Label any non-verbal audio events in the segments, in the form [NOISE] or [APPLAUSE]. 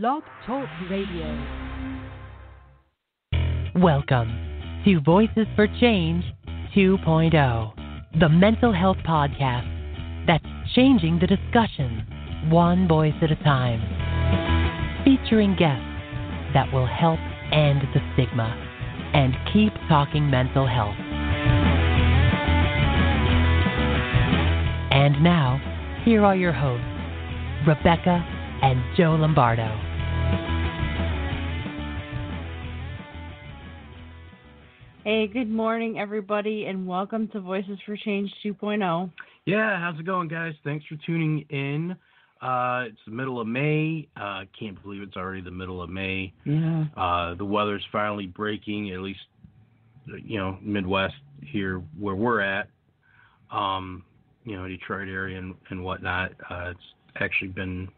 Blog Talk Radio. Welcome to Voices for Change 2.0, the mental health podcast that's changing the discussion one voice at a time, featuring guests that will help end the stigma and keep talking mental health. And now, here are your hosts, Rebecca and Joe Lombardo. Hey, good morning, everybody, and welcome to Voices for Change 2.0. Yeah, how's it going, guys? Thanks for tuning in. Uh, it's the middle of May. Uh, can't believe it's already the middle of May. Yeah. Uh, the weather's finally breaking, at least, you know, Midwest here where we're at. Um, you know, Detroit area and, and whatnot. Uh, it's actually been,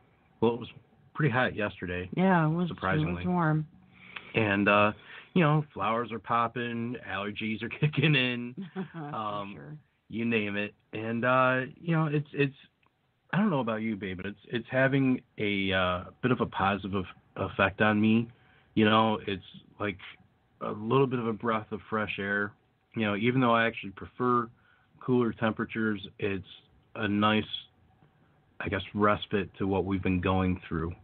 well, it was pretty hot yesterday. Yeah, it was, Surprisingly. it was warm. And, uh, you know, flowers are popping, allergies are [LAUGHS] kicking in. [LAUGHS] Um, sure. you name it. And uh, you know, it's it's I don't know about you, babe, but it's it's having a uh, bit of a positive effect on me. You know, it's like a little bit of a breath of fresh air. You know, even though I actually prefer cooler temperatures, it's a nice, I guess, respite to what we've been going through.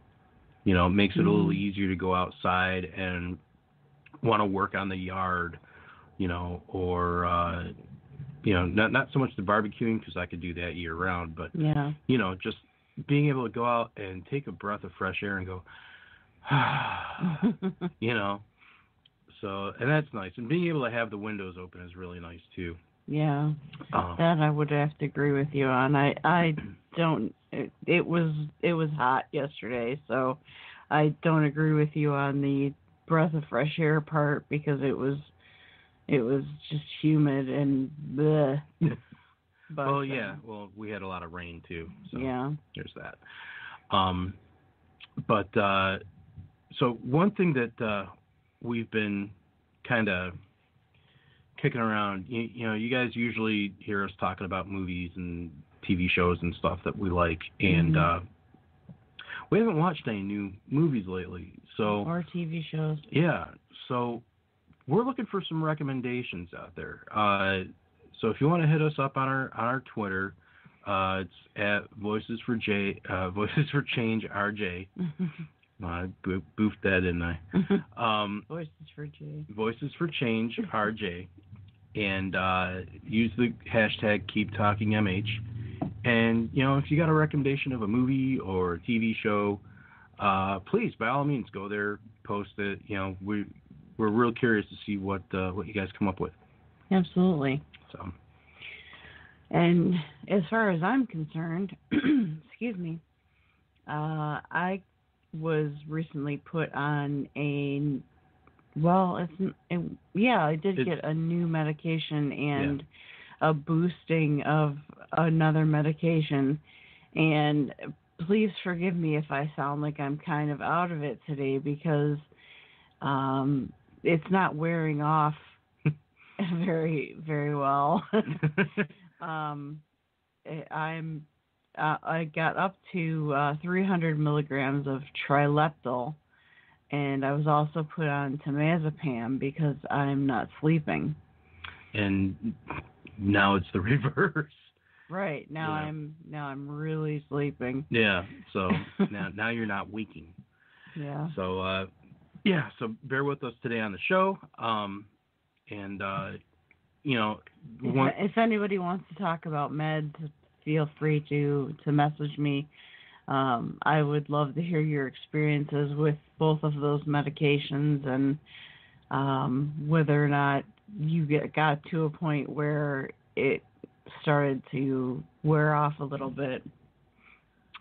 You know, it makes it a little Mhm. easier to go outside and want to work on the yard, you know, or uh, you know, not not so much the barbecuing because I could do that year round, but Yeah. you know, just being able to go out and take a breath of fresh air and go, [SIGHS] [LAUGHS] you know. So, and that's nice. And being able to have the windows open is really nice too. yeah. Um, That I would have to agree with you on. I I [CLEARS THROAT] don't. It, it was it was hot yesterday, so I don't agree with you on the breath of fresh air part because it was it was just humid and bleh. [LAUGHS] But, well, uh, yeah. Well, we had a lot of rain too. So yeah. there's that. Um, but uh, so one thing that uh, we've been kind of kicking around, you, you know, you guys usually hear us talking about movies and TV shows and stuff that we like, and Mhm. uh, we haven't watched any new movies lately. So Or TV shows. yeah, so we're looking for some recommendations out there. Uh, so if you want to hit us up on our on our Twitter, uh, it's at Voices for J uh, [LAUGHS] Voices for Change RJ. [LAUGHS] I boofed that, didn't I? [LAUGHS] Um, Voices for Jay. Voices for Change RJ, and uh, use the hashtag Keep Talking MH. And you know, if you got a recommendation of a movie or a TV show, uh, please by all means go there, post it. You know, we we're real curious to see what uh, what you guys come up with. Absolutely. So And as far as I'm concerned, [CLEARS THROAT] excuse me, uh, I was recently put on a, well, it's, it, yeah, I did It's- get a new medication and a boosting of another medication. And please forgive me if I sound like I'm kind of out of it today because um, it's not wearing off [LAUGHS] very, very well. [LAUGHS] um, I- I'm uh, I got up to uh, 300 milligrams of trileptal, and I was also put on temazepam because I'm not sleeping. and now it's the [LAUGHS] reverse. Right now Yeah. I'm now I'm really sleeping. Yeah. So [LAUGHS] now now you're not waking. Yeah. So uh, yeah, so bear with us today on the show. Um, and uh, you know, If, one, if anybody wants to talk about meds, feel free to to message me. Um, I would love to hear your experiences with both of those medications and um, whether or not you get got to a point where it started to wear off a little bit.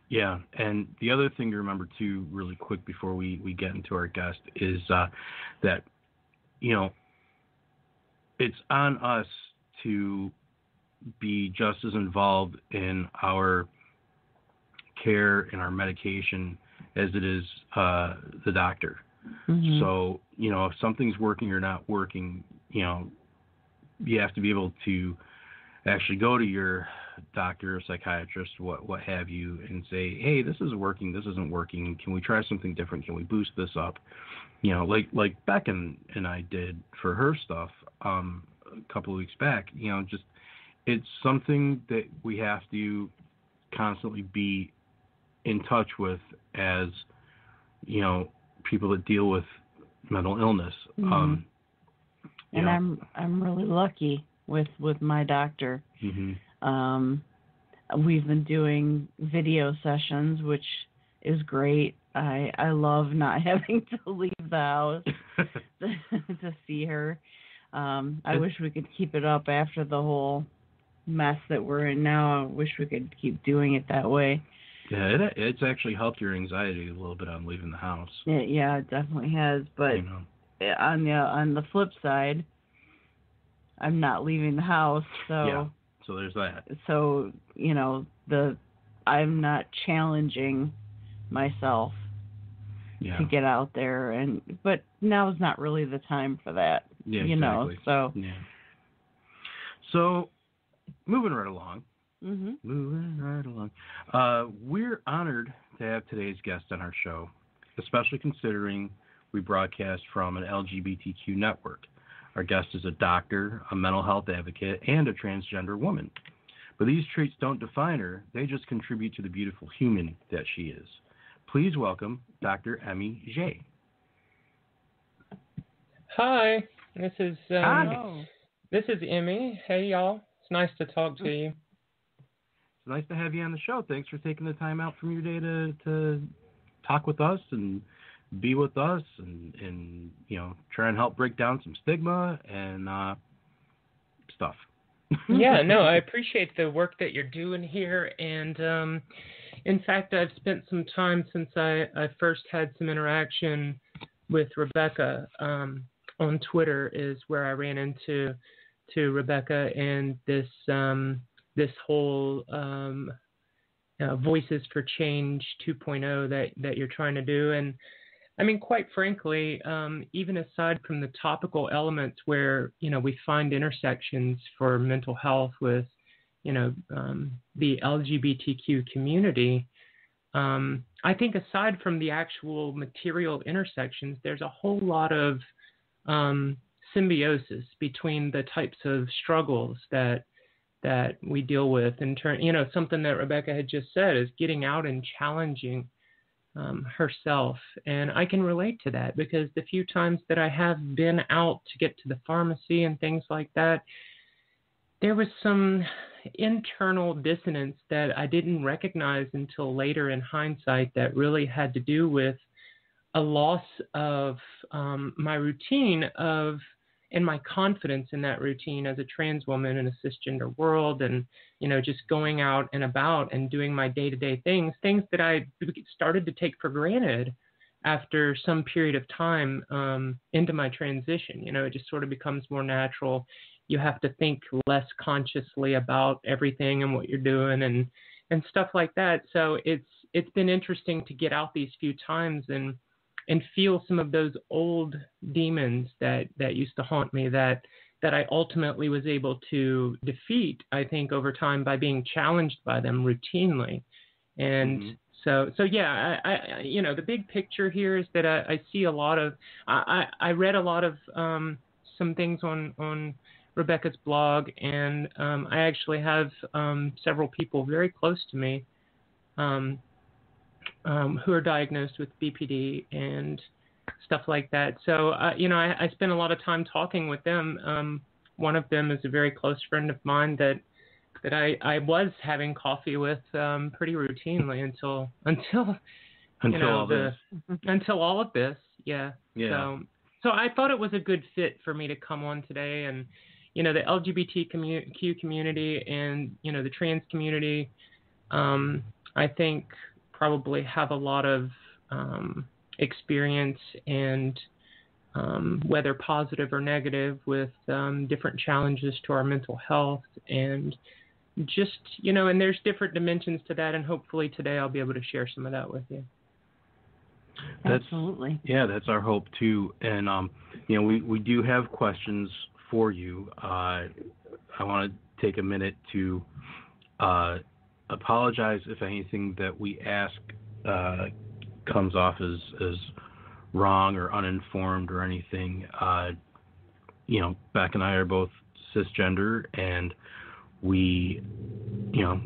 yeah, and the other thing to remember too, really quick before we we get into our guest, is uh, that you know it's on us to be just as involved in our care and our medication as it is uh, the doctor. Mhm. So, you know, if something's working or not working, you know, you have to be able to actually go to your doctor or psychiatrist, what what have you, and say, hey, this is working, this isn't working. Can we try something different? Can we boost this up? You know, like like Beck and, and I did for her stuff um, a couple of weeks back. You know, just it's something that we have to constantly be in touch with as you know people that deal with mental illness. Mhm. Um, and know, I'm I'm really lucky with with my doctor. mhm. Um, we've been doing video sessions, which is great. I I love not [LAUGHS] having to leave the house [LAUGHS] to see her. Um, I wish we could keep it up after the whole mess that we're in now. I wish we could keep doing it that way. yeah, it, it's actually helped your anxiety a little bit on leaving the house. It, yeah, it definitely has. But you know. on the on the flip side, I'm not leaving the house, so. Yeah. So there's that. so you know the i'm not challenging myself Yeah. to get out there and but now is not really the time for that yeah. you know exactly. so Yeah. So, moving right along, Mm-hmm. moving right along. Uh, we're honored to have today's guest on our show, especially considering we broadcast from an LGBTQ network. Our guest is a doctor, a mental health advocate, and a transgender woman. But these traits don't define her, they just contribute to the beautiful human that she is. Please welcome Dr. Emmy Zje. Hi, this is um, Hi. this is Emmy. Hey y'all, it's nice to talk to you. It's nice to have you on the show. Thanks for taking the time out from your day to, to talk with us and be with us and, and you know try and help break down some stigma and uh, stuff. yeah, [LAUGHS] no, I appreciate the work that you're doing here, and um, in fact, I've spent some time since I, I first had some interaction with Rebecca um, on Twitter. Is where I ran into to Rebecca and this um, this whole um, uh, Voices for Change 2.0 that that you're trying to do, and I mean, quite frankly, um, even aside from the topical elements where you know we find intersections for mental health with, you know, um, the LGBTQ community, um, I think aside from the actual material intersections, there's a whole lot of um, symbiosis between the types of struggles that that we deal with in turn. You know, something that Rebecca had just said is getting out and challenging um, herself. And I can relate to that because the few times that I have been out to get to the pharmacy and things like that, there was some internal dissonance that I didn't recognize until later in hindsight that really had to do with a loss of um, my routine of and my confidence in that routine as a trans woman in a cisgender world and you know just going out and about and doing my day-to-day things things that i started to take for granted after some period of time um, into my transition. You know it just sort of becomes more natural. You have to think less consciously about everything and what you're doing and and stuff like that. So it's it's been interesting to get out these few times and and feel some of those old demons that that used to haunt me that that I ultimately was able to defeat I think over time by being challenged by them routinely and Mhm. so so yeah I, I you know the big picture here is that I, I see a lot of I, I I read a lot of um, some things on on Rebecca's blog and um, I actually have um, several people very close to me um, um, who are diagnosed with BPD and stuff like that. So, uh, you know, I, I spend a lot of time talking with them. Um, one of them is a very close friend of mine that that I, I was having coffee with um, pretty routinely until until [LAUGHS] Until you know all the this. until all of this. Yeah. Yeah. So so I thought it was a good fit for me to come on today and you know the LGBTQ commu- community and you know the trans community um, I think probably have a lot of um, experience and um, whether positive or negative with um, different challenges to our mental health and just you know and there's different dimensions to that and hopefully today I'll be able to share some of that with you. That's- absolutely Yeah, that's our hope too. And um, you know, we, we do have questions for you. Uh, I want to take a minute to uh, apologize if anything that we ask uh, comes off as as wrong or uninformed or anything. Uh, you know, Beck and I are both cisgender, and we, you know,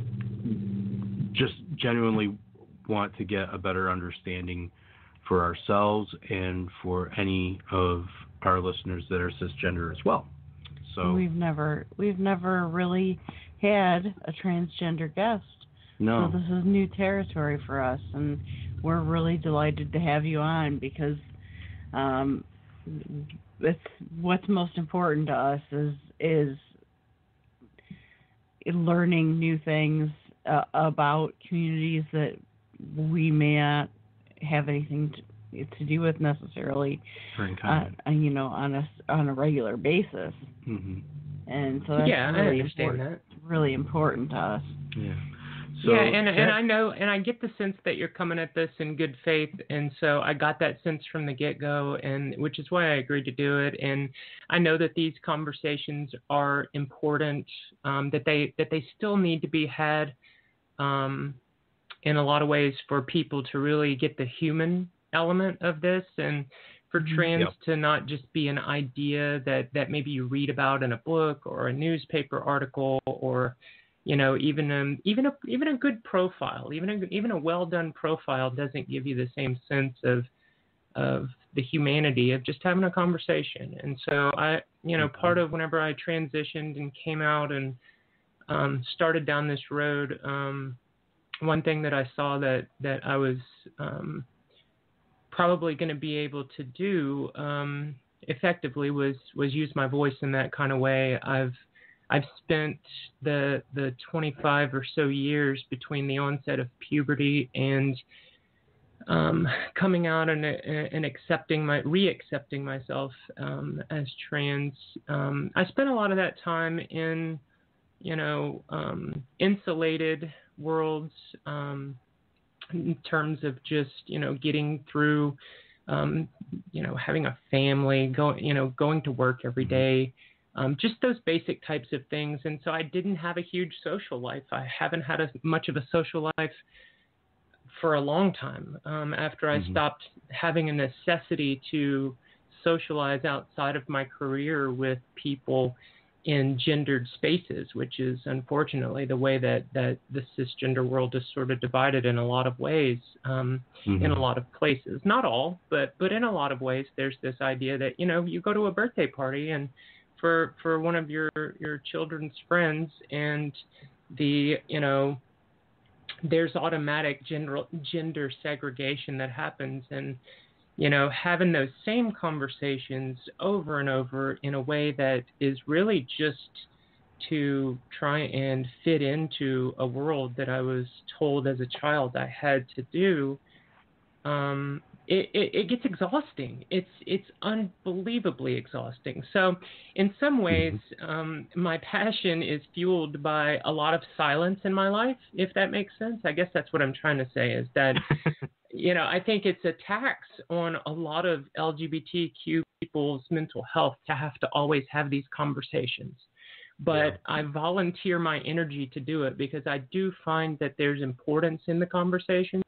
just genuinely want to get a better understanding for ourselves and for any of our listeners that are cisgender as well. So we've never we've never really had a transgender guest. no, So this is new territory for us, and we're really delighted to have you on because um, it's what's most important to us is is learning new things uh, about communities that we may not have anything to, to do with necessarily, very uh, uh, you know, on a on a regular basis. hmm And so that's yeah, I really understand important, that. Really important to us. Yeah. So yeah, and and I know and I get the sense that you're coming at this in good faith, and so I got that sense from the get go, and which is why I agreed to do it. And I know that these conversations are important, um, that they that they still need to be had, um, in a lot of ways for people to really get the human element of this, and for Mhm. trans Yep. to not just be an idea that that maybe you read about in a book or a newspaper article or you know even um even a even a good profile even a even a well done profile doesn't give you the same sense of of the humanity of just having a conversation and so i you know part of whenever i transitioned and came out and um started down this road um one thing that i saw that that i was um probably going to be able to do um effectively was was use my voice in that kind of way i've I've spent the the 25 or so years between the onset of puberty and um, coming out and, and accepting my re-accepting myself um, as trans. Um, I spent a lot of that time in, you know, um, insulated worlds um, in terms of just you know getting through, um, you know, having a family, going you know going to work every day um, just those basic types of things. And so I didn't have a huge social life. I haven't had as much of a social life for a long time um, after I Mhm. stopped having a necessity to socialize outside of my career with people in gendered spaces, which is unfortunately the way that, that the cisgender world is sort of divided in a lot of ways. Um, in Mhm. a lot of places. Not all, but but in a lot of ways, there's this idea that you know you go to a birthday party and for for one of your your children's friends and the you know there's automatic gender gender segregation that happens and you know having those same conversations over and over in a way that is really just to try and fit into a world that I was told as a child I had to do um, it, it, it gets exhausting. It's it's unbelievably exhausting. So, in some ways, um, my passion is fueled by a lot of silence in my life. If that makes sense, I guess that's what I'm trying to say. Is that [LAUGHS] you know I think it's a tax on a lot of LGBTQ people's mental health to have to always have these conversations. But Yeah. I volunteer my energy to do it because I do find that there's importance in the conversation,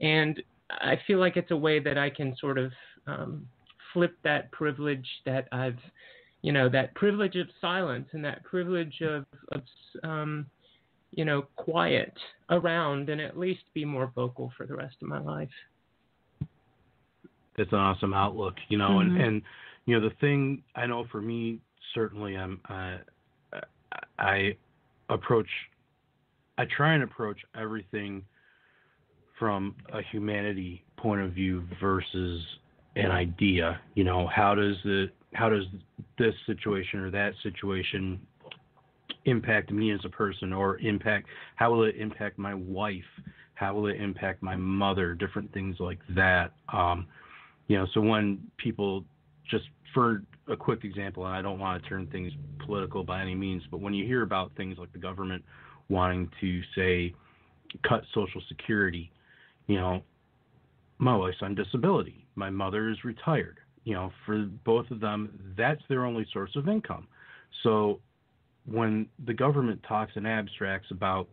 and I feel like it's a way that I can sort of um, flip that privilege that I've, you know, that privilege of silence and that privilege of, of um, you know, quiet around and at least be more vocal for the rest of my life. it's an awesome outlook, you know, Mhm. and and you know the thing I know for me certainly I'm uh, I approach I try and approach everything from a humanity point of view versus an idea. You know, how does it how does this situation or that situation impact me as a person or impact how will it impact my wife? How will it impact my mother? Different things like that. Um, you know, so when people just for a quick example, and I don't want to turn things political by any means, but when you hear about things like the government wanting to say cut Social Security, you know, my wife's on disability, my mother is retired. You know, for both of them, that's their only source of income. So when the government talks in abstracts about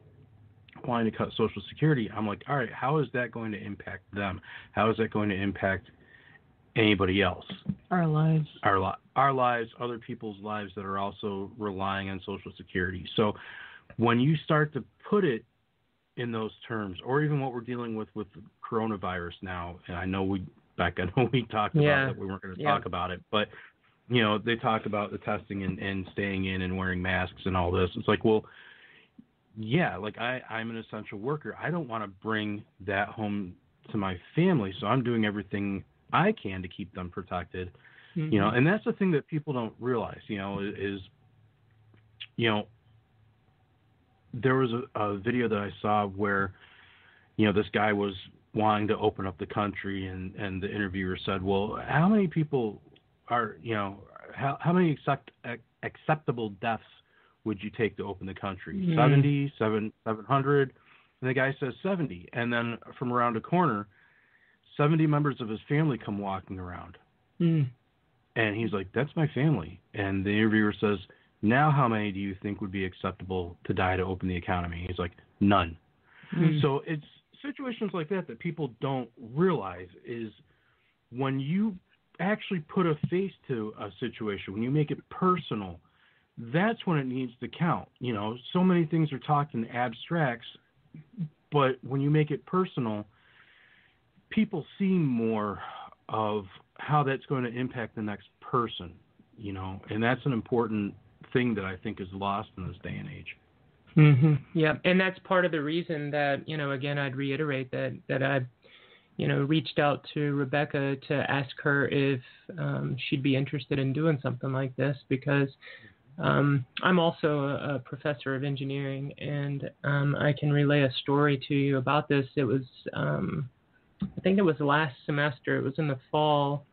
wanting to cut Social Security, I'm like, all right, how is that going to impact them? How is that going to impact anybody else? Our lives. Our li- our lives, other people's lives that are also relying on Social Security. So when you start to put it in those terms, or even what we're dealing with with coronavirus now, and I know we back I know [LAUGHS] we talked Yeah. about that we weren't going to Yeah. talk about it, but you know they talk about the testing and, and staying in and wearing masks and all this. It's like, well, yeah, like I I'm an essential worker. I don't want to bring that home to my family, so I'm doing everything I can to keep them protected. You know, mm-hmm. and that's the thing that people don't realize. You know, is you know there was a, a video that I saw where you know this guy was wanting to open up the country and and the interviewer said well how many people are you know how how many accept, ac- acceptable deaths would you take to open the country Mhm. 70 7 700 and the guy says 70 and then from around a corner 70 members of his family come walking around Mm. and he's like, "That's my family." And the interviewer says, "Now, how many do you think would be acceptable to die to open the economy?" He's like, "None." Mm. So it's situations like that that people don't realize is when you actually put a face to a situation, when you make it personal, that's when it needs to count. You know, so many things are talked in abstracts, but when you make it personal, people see more of how that's going to impact the next person, you know, and that's an important thing that I think is lost in this day and age. hmm Yeah, and that's part of the reason that you know, again, I'd reiterate that that I, you know, reached out to Rebecca to ask her if um, she'd be interested in doing something like this because um, I'm also a, a professor of engineering, and um, I can relay a story to you about this. It was, um, I think it was last semester. It was in the fall.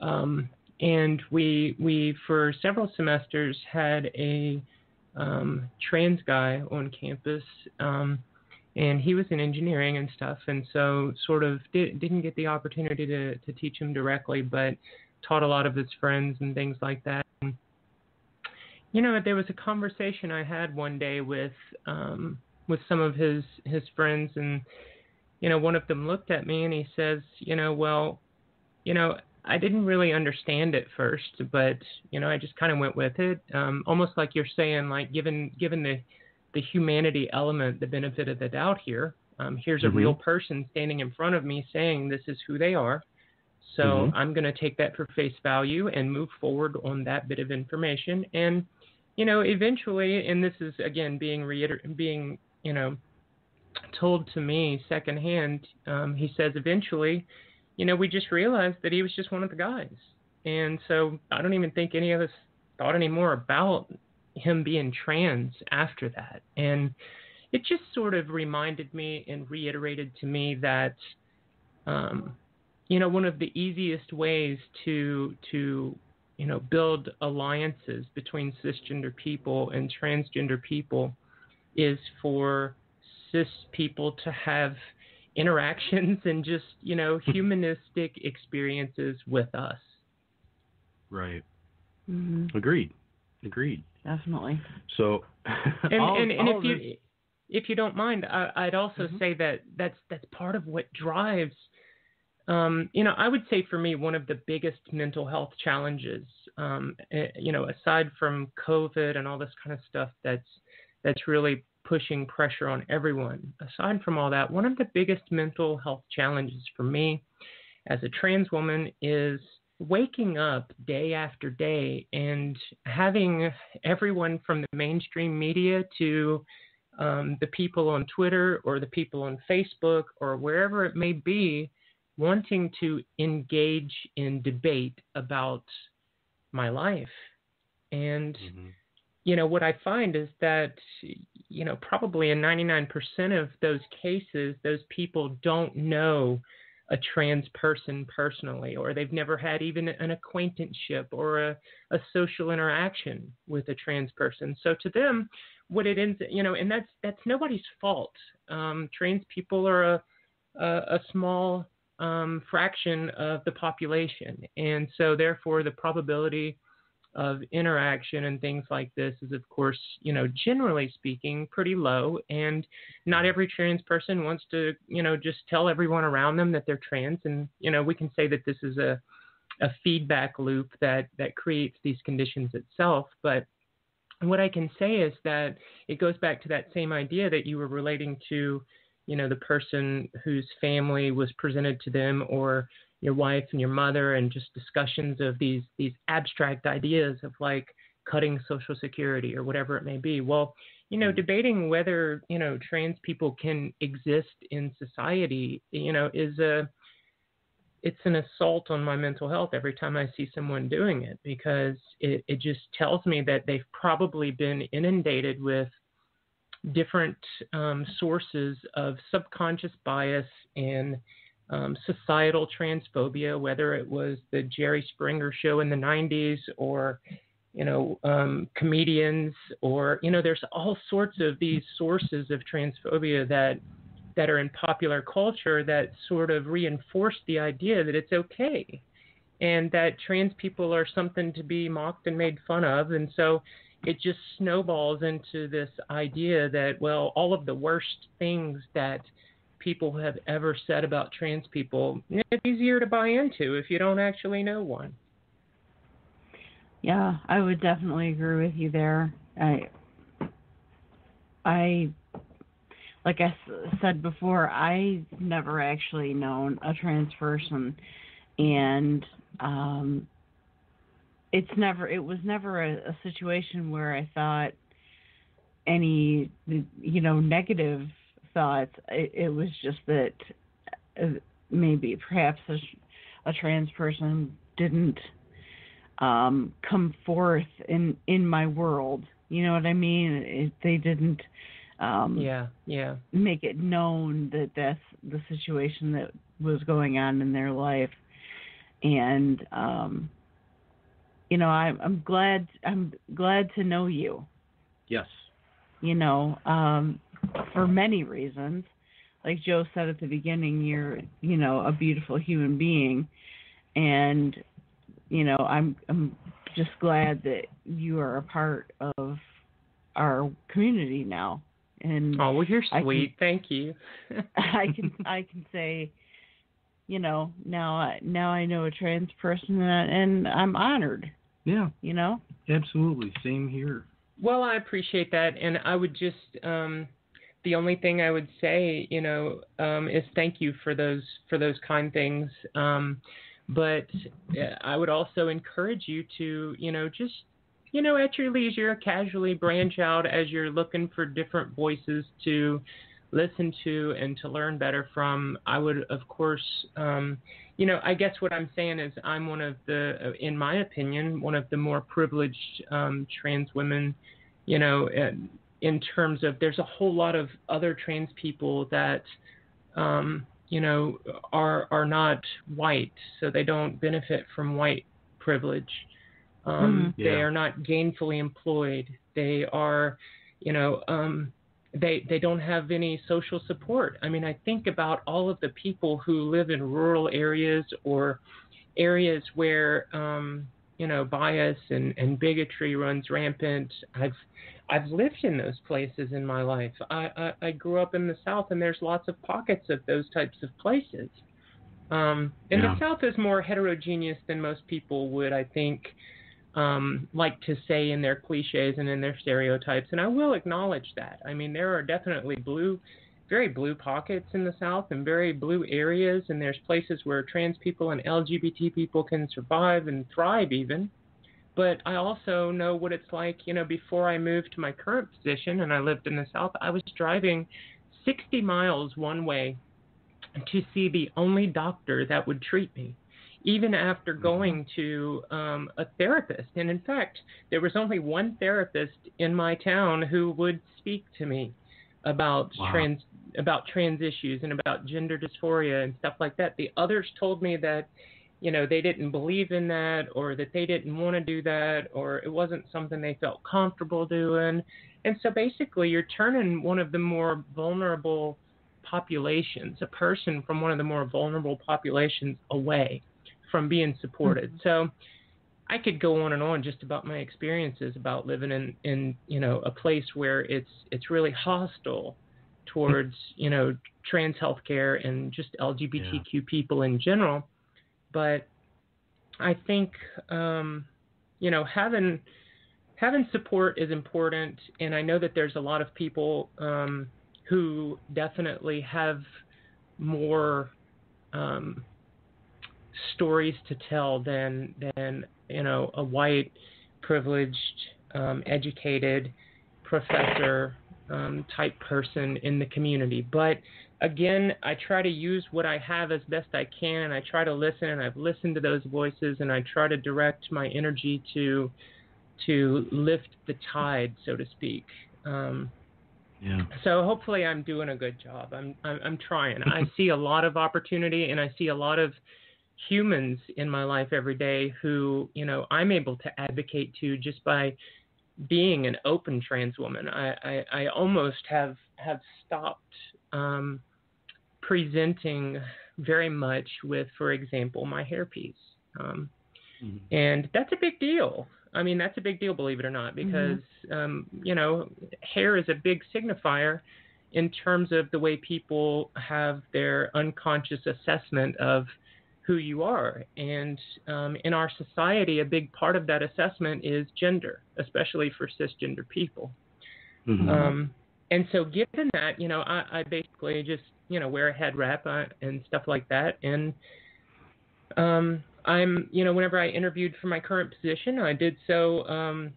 Um, and we we for several semesters had a um, trans guy on campus, um, and he was in engineering and stuff, and so sort of did, didn't get the opportunity to to teach him directly, but taught a lot of his friends and things like that. And, you know, there was a conversation I had one day with um, with some of his his friends, and you know, one of them looked at me and he says, you know, well, you know, I didn't really understand it first, but you know, I just kind of went with it. Um, almost like you're saying, like given given the the humanity element, the benefit of the doubt here. Um, here's a Mhm. real person standing in front of me saying this is who they are. So Mhm. I'm going to take that for face value and move forward on that bit of information. And you know, eventually, and this is again being reiter- being you know told to me secondhand. Um, he says eventually, you know, we just realized that he was just one of the guys, and so I don't even think any of us thought anymore about him being trans after that, and it just sort of reminded me and reiterated to me that, um, you know, one of the easiest ways to to you know build alliances between cisgender people and transgender people is for cis people to have interactions and just you know [LAUGHS] humanistic experiences with us. Right. hmm Agreed. Agreed. Definitely. So, and [LAUGHS] all, and, and all if you this- if you don't mind, I, I'd also Mhm. say that that's that's part of what drives. Um, you know, I would say for me one of the biggest mental health challenges. Um, eh, you know, aside from COVID and all this kind of stuff, that's that's really pushing pressure on everyone. Aside from all that, one of the biggest mental health challenges for me as a trans woman is waking up day after day and having everyone from the mainstream media to um, the people on Twitter or the people on Facebook or wherever it may be wanting to engage in debate about my life. And Mhm. you know, what I find is that, you know, probably in 99% of those cases, those people don't know a trans person personally, or they've never had even an acquaintanceship or a, a social interaction with a trans person. So to them, what it ends, you know, and that's that's nobody's fault. Um, trans people are a a, a small um, fraction of the population, and so therefore the probability of interaction and things like this is, of course, you know, generally speaking, pretty low. And not every trans person wants to, you know, just tell everyone around them that they're trans. And, you know, we can say that this is a, a feedback loop that, that creates these conditions itself. But what I can say is that it goes back to that same idea that you were relating to, you know, the person whose family was presented to them or your wife and your mother and just discussions of these these abstract ideas of like cutting social security or whatever it may be well you know mm. debating whether you know trans people can exist in society you know is a it's an assault on my mental health every time I see someone doing it because it, it just tells me that they've probably been inundated with different um, sources of subconscious bias and um, societal transphobia, whether it was the Jerry Springer show in the 90s or, you know, um, comedians or, you know, there's all sorts of these sources of transphobia that that are in popular culture that sort of reinforce the idea that it's okay and that trans people are something to be mocked and made fun of. And so it just snowballs into this idea that, well, all of the worst things that – people have ever said about trans people, it's easier to buy into if you don't actually know one. Yeah, I would definitely agree with you there. I, I, like I said before, I never actually known a trans person, and um, it's never, it was never a, a situation where I thought any, you know, negative thoughts. It, it was just that uh, maybe perhaps a, a trans person didn't um, come forth in in my world. You know what I mean? It, they didn't. Um, yeah, yeah. Make it known that that's the situation that was going on in their life, and um, you know, I'm I'm glad I'm glad to know you. Yes. You know, um, for many reasons. Like Joe said at the beginning, you're, you know, a beautiful human being, and you know, I'm I'm just glad that you are a part of our community now. And oh, well, you're sweet. Can, Thank you. [LAUGHS] I can I can say, you know, now I now I know a trans person, and, and I'm honored. Yeah. You know. Absolutely. Same here. Well, I appreciate that, and I would just um, the only thing I would say, you know, um, is thank you for those for those kind things. Um, but uh, I would also encourage you to, you know, just you know, at your leisure, casually branch out as you're looking for different voices to listen to and to learn better from. I would, of course, um, you know, I guess what I'm saying is I'm one of the, uh, in my opinion, one of the more privileged um, trans women, you know, in terms of there's a whole lot of other trans people that um, you know are are not white, so they don't benefit from white privilege. Um, mm-hmm. yeah. They are not gainfully employed. They are, you know, um, they they don't have any social support. I mean, I think about all of the people who live in rural areas or areas where um, you know bias and, and bigotry runs rampant. I've I've lived in those places in my life. I, I, I grew up in the South, and there's lots of pockets of those types of places. Um, and yeah. the South is more heterogeneous than most people would, I think, um, like to say in their cliches and in their stereotypes. And I will acknowledge that. I mean, there are definitely blue, very blue pockets in the South and very blue areas, and there's places where trans people and LGBT people can survive and thrive even but I also know what it's like. You know, before I moved to my current position and I lived in the South, I was driving 60 miles one way to see the only doctor that would treat me, even after mm-hmm. going to um, a therapist. And in fact, there was only one therapist in my town who would speak to me about wow. trans about trans issues and about gender dysphoria and stuff like that. The others told me that you know they didn't believe in that or that they didn't want to do that or it wasn't something they felt comfortable doing and so basically you're turning one of the more vulnerable populations a person from one of the more vulnerable populations away from being supported mm-hmm. so I could go on and on just about my experiences about living in in you know a place where it's it's really hostile towards you know trans healthcare and just LGBTQ yeah. people in general. But I think um, you know having having support is important, and I know that there's a lot of people um, who definitely have more um, stories to tell than than you know a white, privileged, um, educated professor um, type person in the community. But again, I try to use what I have as best I can, and I try to listen, and I've listened to those voices, and I try to direct my energy to to lift the tide, so to speak. Um, yeah. So hopefully I'm doing a good job. I'm I'm, I'm trying. I [LAUGHS] see a lot of opportunity, and I see a lot of humans in my life every day who you know I'm able to advocate to just by being an open trans woman. I I, I almost have have stopped um, presenting very much with, for example, my hairpiece. Um, mm-hmm. And that's a big deal. I mean, that's a big deal, believe it or not, mm-hmm. because mm-hmm. um, you know, hair is a big signifier in terms of the way people have their unconscious assessment of who you are. And um, in our society, a big part of that assessment is gender, especially for cisgender people. Mm-hmm. Um, and so, given that, you know, I, I, basically just, you know, wear a head wrap uh, and stuff like that. And um, I'm, you know, whenever I interviewed for my current position, I did so um,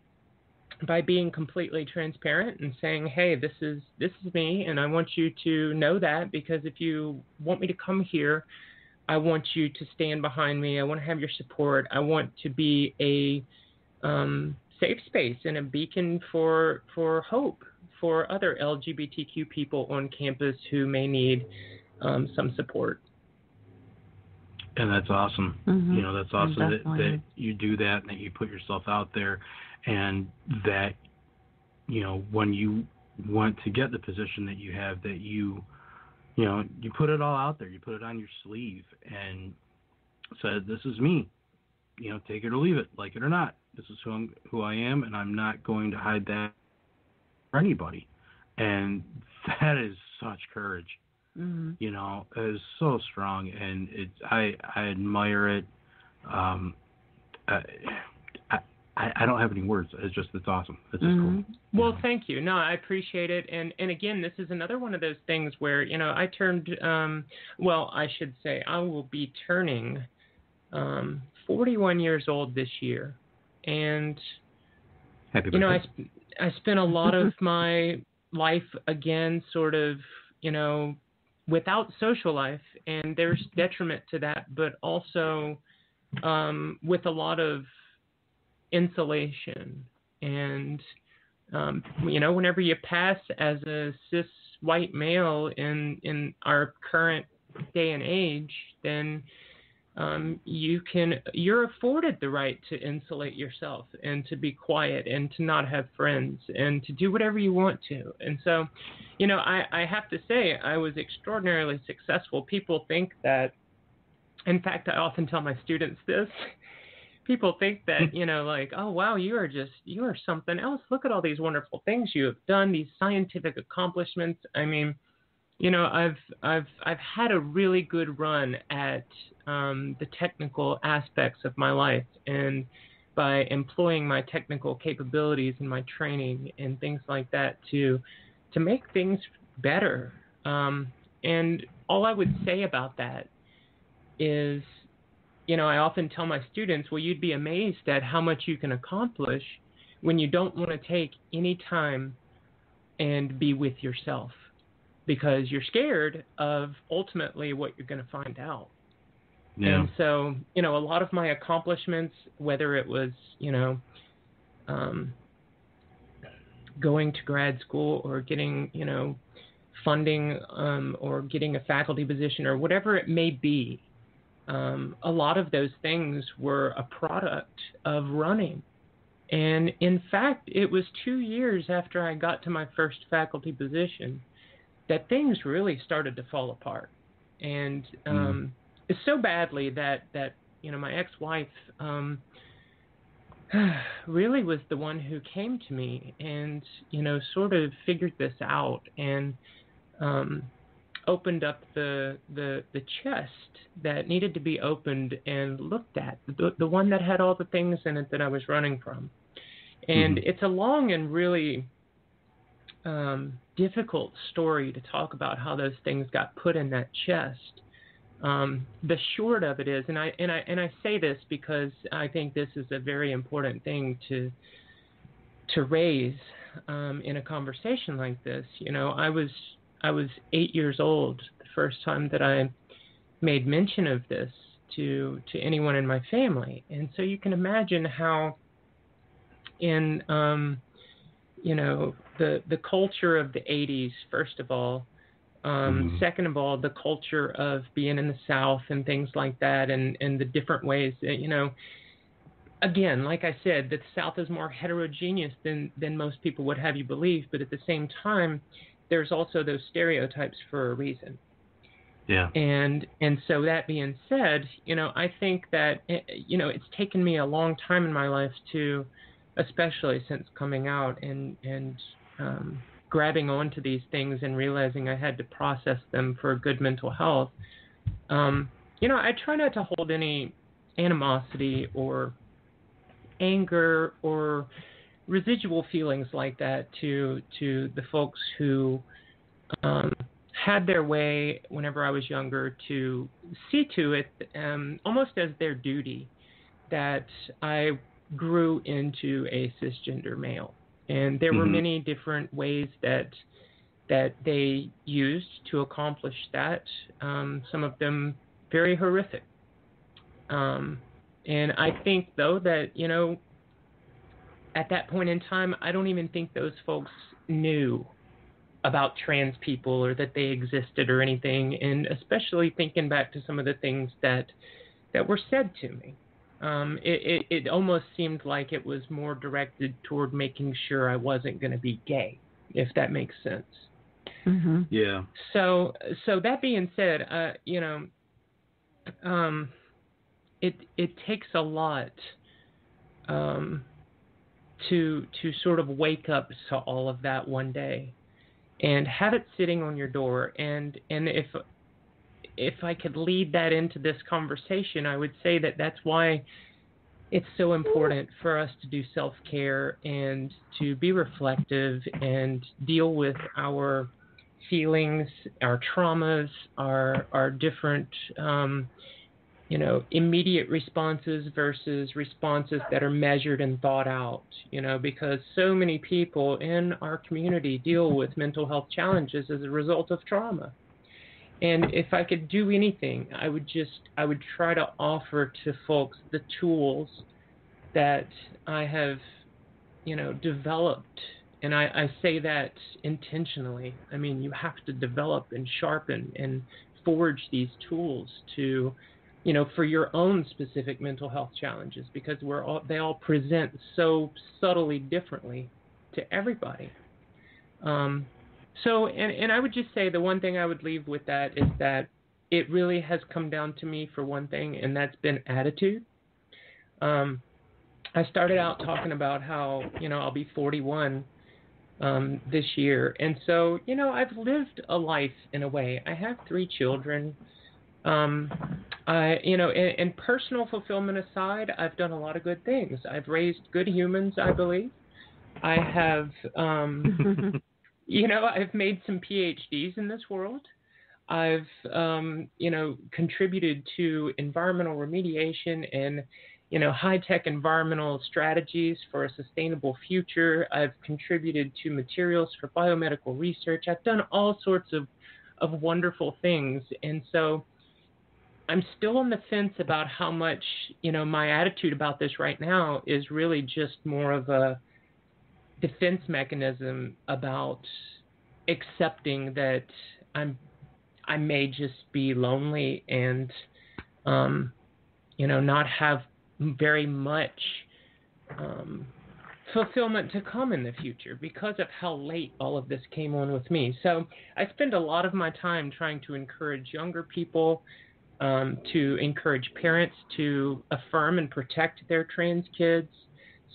by being completely transparent and saying, "Hey, this is this is me, and I want you to know that because if you want me to come here, I want you to stand behind me. I want to have your support. I want to be a um, safe space and a beacon for for hope for other LGBTQ people on campus who may need um, some support." And that's awesome. Mm-hmm. You know, that's awesome that, that you do that and that you put yourself out there and that, you know, when you want to get the position that you have, that you, you know, you put it all out there. You put it on your sleeve and said, this is me. You know, take it or leave it, like it or not. This is who I'm, who I am, and I'm not going to hide that for anybody. And that is such courage. Mm-hmm. You know, it is so strong, and it's I I admire it. Um, I, I, I don't have any words. It's just it's awesome. It's just mm-hmm. cool. Well, thank you. No, I appreciate it. And and again, this is another one of those things where you know I turned. Um, well, I should say I will be turning um, 41 years old this year, and Happy you know I I spent a lot of [LAUGHS] my life again, sort of you know without social life, and there's detriment to that, but also um, with a lot of insulation. And, um, you know, whenever you pass as a cis white male in, in our current day and age, then um, you can you're afforded the right to insulate yourself and to be quiet and to not have friends and to do whatever you want to. And so you know i i have to say i was extraordinarily successful. People think that in fact i often tell my students this [LAUGHS] people think that you know like oh wow you are just you are something else. Look at all these wonderful things you have done these scientific accomplishments. I mean you know, I've I've I've had a really good run at um, the technical aspects of my life, and by employing my technical capabilities and my training and things like that to to make things better. Um, and all I would say about that is, you know, I often tell my students, well, you'd be amazed at how much you can accomplish when you don't want to take any time and be with yourself because you're scared of ultimately what you're going to find out. Yeah. And so, you know, a lot of my accomplishments, whether it was, you know, um, going to grad school or getting, you know, funding um, or getting a faculty position or whatever it may be, um, a lot of those things were a product of running. And in fact, it was two years after I got to my first faculty position that things really started to fall apart, and um, mm. it's so badly that that you know my ex-wife um, [SIGHS] really was the one who came to me and you know sort of figured this out and um, opened up the the the chest that needed to be opened and looked at the, the one that had all the things in it that I was running from and Mhm. it's a long and really um, difficult story to talk about how those things got put in that chest um, the short of it is, and I and I and I say this because I think this is a very important thing to to raise um, in a conversation like this. You know, I was I was eight years old the first time that I made mention of this to to anyone in my family, and so you can imagine how in um, you know the the culture of the 80s, first of all, um, Mhm. Second of all, the culture of being in the South and things like that, and, and the different ways that, you know, again, like I said, the South is more heterogeneous than, than most people would have you believe, but at the same time, there's also those stereotypes for a reason. Yeah. And and so that being said, you know, I think that eh, you know it's taken me a long time in my life to, especially since coming out and and um, grabbing onto these things and realizing I had to process them for good mental health. Um, you know, I try not to hold any animosity or anger or residual feelings like that to to the folks who um, had their way whenever I was younger to see to it um, almost as their duty that I grew into a cisgender male. And there were Mhm. many different ways that that they used to accomplish that. Um, some of them very horrific. Um, and I think though that you know, at that point in time, I don't even think those folks knew about trans people or that they existed or anything. And especially thinking back to some of the things that that were said to me. Um, it, it, it almost seemed like it was more directed toward making sure I wasn't going to be gay, if that makes sense. Mm-hmm. Yeah. So, so that being said, uh, you know, um, it it takes a lot um, to to sort of wake up to all of that one day, and have it sitting on your door. And and if if I could lead that into this conversation, I would say that that's why it's so important for us to do self care and to be reflective and deal with our feelings, our traumas, our our different um, you know immediate responses versus responses that are measured and thought out. You know, because so many people in our community deal with mental health challenges as a result of trauma. And if I could do anything, I would just I would try to offer to folks the tools that I have, you know, developed. And I, I say that intentionally. I mean, you have to develop and sharpen and forge these tools to, you know, for your own specific mental health challenges because we're all they all present so subtly differently to everybody. Um, so, and, and I would just say the one thing I would leave with that is that it really has come down to me for one thing, and that's been attitude. Um, I started out talking about how, you know, I'll be 41 um, this year. And so, you know, I've lived a life in a way. I have three children. Um, I, you know, and, and personal fulfillment aside, I've done a lot of good things. I've raised good humans, I believe. I have, um, [LAUGHS] you know, I've made some PhDs in this world. I've, um, you know, contributed to environmental remediation and, you know, high tech environmental strategies for a sustainable future. I've contributed to materials for biomedical research. I've done all sorts of, of wonderful things. And so I'm still on the fence about how much, you know, my attitude about this right now is really just more of a defense mechanism about accepting that I'm I may just be lonely and um, you know not have very much um, fulfillment to come in the future because of how late all of this came on with me. So I spend a lot of my time trying to encourage younger people, um, to encourage parents to affirm and protect their trans kids.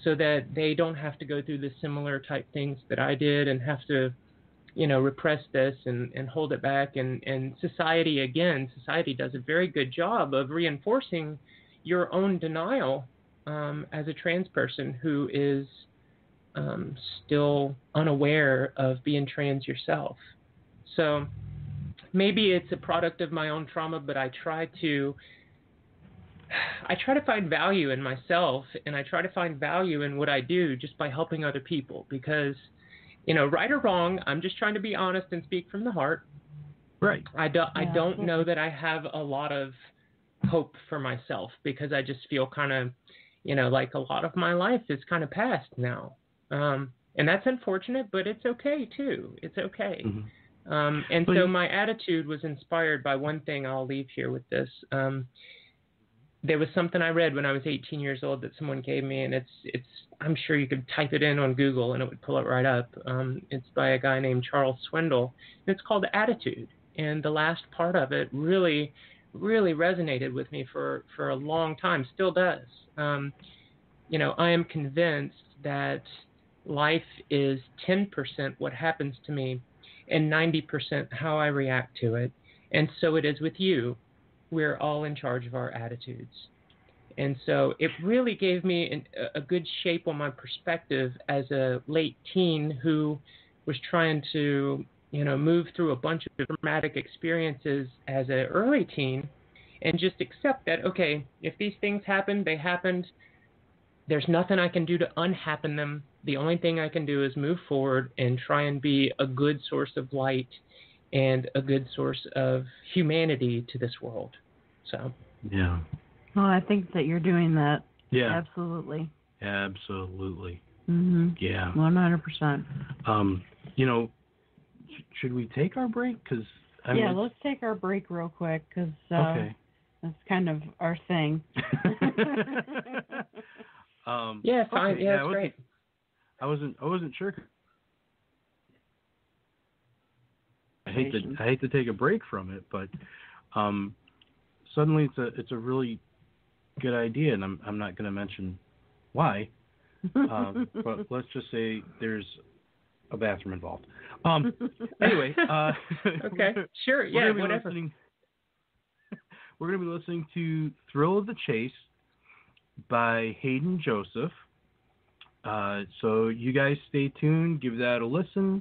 So that they don't have to go through the similar type things that I did and have to, you know, repress this and, and hold it back. And, and society, again, society does a very good job of reinforcing your own denial um, as a trans person who is um, still unaware of being trans yourself. So maybe it's a product of my own trauma, but I try to [SIGHS] I try to find value in myself and I try to find value in what I do just by helping other people because you know, right or wrong, I'm just trying to be honest and speak from the heart. Right. I don't Yeah, I don't know that I have a lot of hope for myself because I just feel kind of, you know, like a lot of my life is kind of past now. Um and that's unfortunate, but it's okay too. It's okay. Mhm. Um, and But so my attitude was inspired by one thing. I'll leave here with this. Um, there was something I read when I was 18 years old that someone gave me, and it's it's. I'm sure you could type it in on Google and it would pull it right up. Um, it's by a guy named Charles Swindoll, and it's called Attitude. And the last part of it really, really resonated with me for for a long time. Still does. Um, you know, I am convinced that life is 10% what happens to me and 90% how I react to it. And so it is with you. We're all in charge of our attitudes. And so it really gave me an, a good shape on my perspective as a late teen who was trying to, you know, move through a bunch of traumatic experiences as an early teen and just accept that, okay, if these things happened, they happened. There's nothing I can do to unhappen them. The only thing I can do is move forward and try and be a good source of light and a good source of humanity to this world. So, Yeah. Well, I think that you're doing that. Yeah. Absolutely. Absolutely. Mhm. Yeah. One hundred percent. Um, you know, sh- should we take our break? Because I mean, Yeah, it's- let's take our break real quick because uh, okay. that's kind of our thing. [LAUGHS] [LAUGHS] um, yeah, fine. okay, yeah, I that's wasn't- great. I wasn't. I wasn't sure. I hate to. I hate to take a break from it, but um, suddenly it's a. It's a really good idea, and I'm. I'm not going to mention why. [LAUGHS] Um, but let's just say there's a bathroom involved. Um, anyway. Uh, [LAUGHS] okay, sure. we're Yeah, be whatever. [LAUGHS] We're going to be listening to "Thrill of the Chase" by Hayden Joseph. Uh, so you guys stay tuned, give that a listen,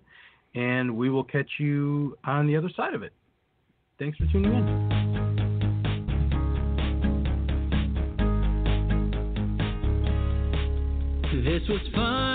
and we will catch you on the other side of it. Thanks for tuning in. This was fun.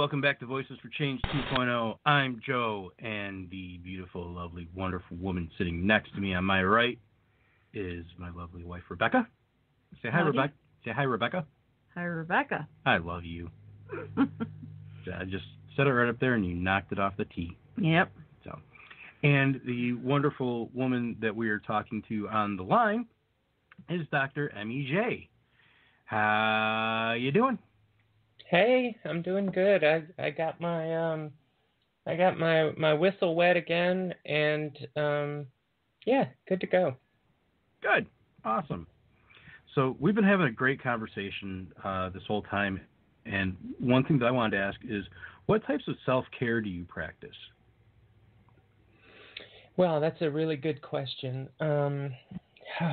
Welcome back to Voices for Change 2.0. I'm Joe, and the beautiful, lovely, wonderful woman sitting next to me on my right is my lovely wife, Rebecca. Say hi, Howdy. Rebecca. Say hi, Rebecca. Hi, Rebecca. I love you. [LAUGHS] I just said it right up there, and you knocked it off the tee. yep. So, and the wonderful woman that we are talking to on the line is Dr. Emmy Zje. How you doing? Hey, I'm doing good. I I got my um I got my my whistle wet again and um yeah, good to go. Good. Awesome. So we've been having a great conversation uh, this whole time, and one thing that I wanted to ask is, what types of self care do you practice? Well, that's a really good question. Um [SIGHS]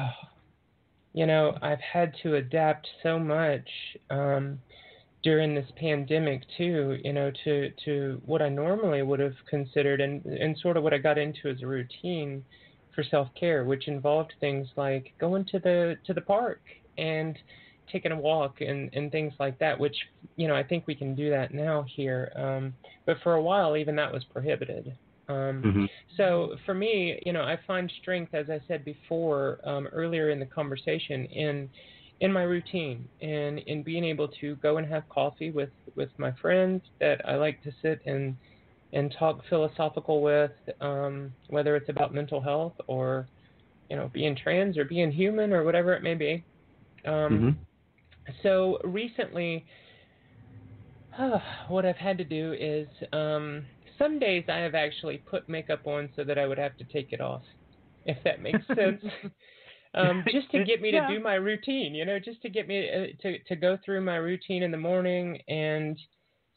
you know, I've had to adapt so much um during this pandemic too, you know, to to what I normally would have considered and and sort of what I got into as a routine for self-care, which involved things like going to the to the park and taking a walk and and things like that, which you know I think we can do that now here, um, but for a while even that was prohibited. Um, Mm-hmm. so for me, you know, I find strength, as I said before um, earlier in the conversation, in in my routine and in being able to go and have coffee with with my friends that I like to sit and and talk philosophical with, um, whether it's about mental health or you know being trans or being human or whatever it may be. Um, Mm-hmm. so recently, [SIGHS] what I've had to do is um, some days I have actually put makeup on so that I would have to take it off, if that makes [LAUGHS] sense. [LAUGHS] um, just to get me to do my routine, you know, just to get me uh, to to go through my routine in the morning and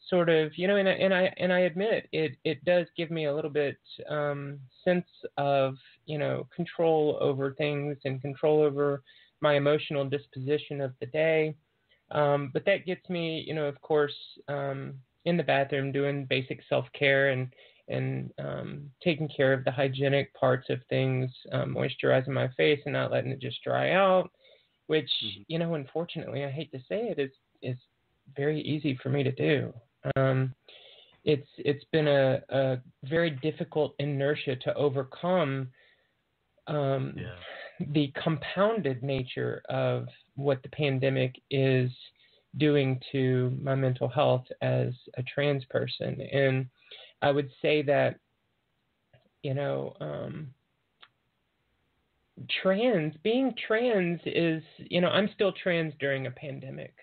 sort of, you know, and I, and I and I admit it it does give me a little bit um, sense of you know control over things and control over my emotional disposition of the day. Um, but that gets me, you know, of course, um, in the bathroom doing basic self care and and um, taking care of the hygienic parts of things, um, moisturizing my face and not letting it just dry out. Which, Mhm. you know, unfortunately, I hate to say it, is is very easy for me to do. Um, it's it's been a, a very difficult inertia to overcome. Um, Yeah. the compounded nature of what the pandemic is doing to my mental health as a trans person. And I would say that, you know, um, trans, being trans is, you know, I'm still trans during a pandemic.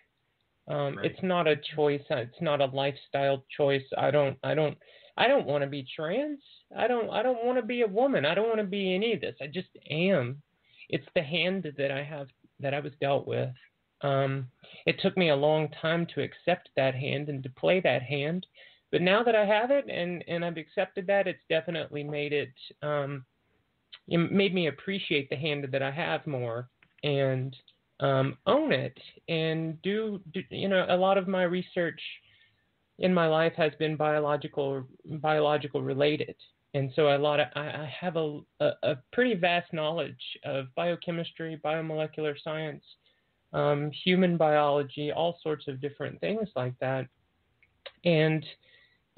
Um, Right. It's not a choice. It's not a lifestyle choice. I don't, I don't, I don't want to be trans. I don't, I don't want to be a woman. I don't want to be any of this. I just am it's the hand that I have that I was dealt with. Um, it took me a long time to accept that hand and to play that hand, but now that I have it and and I've accepted that, it's definitely made it um, it made me appreciate the hand that I have more and um, own it and do, do you know a lot of my research in my life has been biological biological related and so a lot of I, have a, a, a pretty vast knowledge of biochemistry, biomolecular science, um, human biology, all sorts of different things like that. And